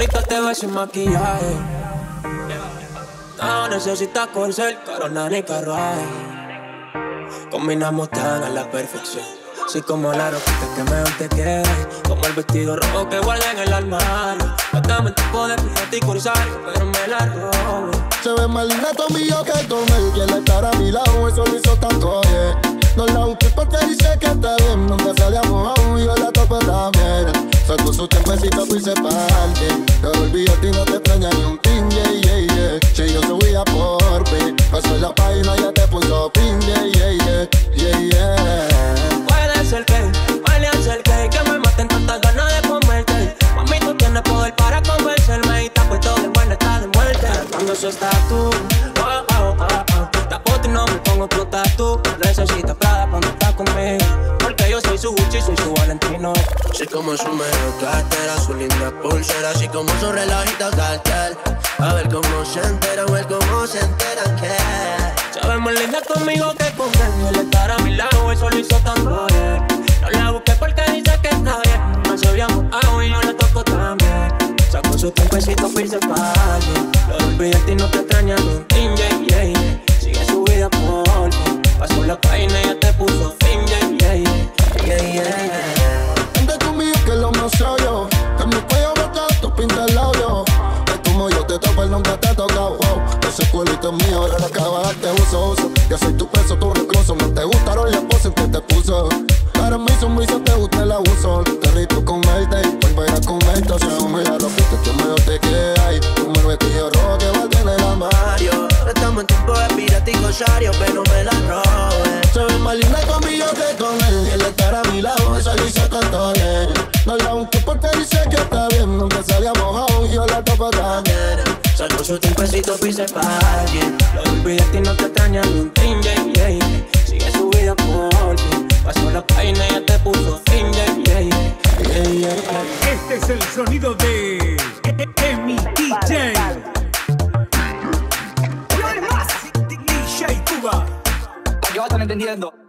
Ahorita te ves sin maquillaje. No necesitas corset, corona ni carruaje. Combinamos tan a la perfección. Soy como la ropa que mejor te quede Como el vestido rojo que guarda en el armario Dame tipo de fíjate y Pero me la robo Se ve más linda conmigo que con él Quiere estar a mi lado, eso lo hizo tanto bien No la busqué porque dice que está bien Nunca aún y Su tiempecito y se parte Te olvidé a ti no te extraña ni un ting, yeah, yeah, yeah. Si yo subía por mí Pasó la página ya te puso pin, yeah, yeah, yeah, yeah, yeah. Puede ser que, puede ser que Que me maten tantas ganas de comerte. Mami, tú tienes poder para convencerme Y está puesto de buena, está de muerte. Cuando eso está tú Soy como su mejor cartera, su linda pulsera, así como su relojito cartel. A ver cómo se entera, a ver cómo se enteran que. Sabe más linda conmigo que con él. Estar a mi lado, eso lo hizo tan bien. No la busqué porque dice que está bien. No se habíamos agua y yo la toco también. Sacó su tiempecito para irse fácil. Lo olvidé y no te yeah, yeah, nunca te ha tocado. Wow. Ese culito es mío, ahora lo acaba de darte uso, uso. Yo soy tu peso, tu recluso. No te gustaron las poses que te puso. Para mí muy te gusta el abuso. Te rico con verte, vuelve a comerte. O sea, me la ropa que tú mejor te quedas. Como el vestido rojo que va a tener a Mario. Estamos en tiempo de pirata y pero me la robes. Se ve más linda conmigo que con él. Y él estar a mi lado, eso lo hizo tanto bien. No la porque dice que está bien. Nunca se había mojado y yo la topo también. Salvo su tiempecito, pise para alguien. Lo olvidaste y no te extraña ni un trin, yeah, yeah. Sigue su vida por ti. Pasó la página y ya te puso fin, yeah, yeah, yeah. Este es el sonido de Emi DJ. Yo están entendiendo.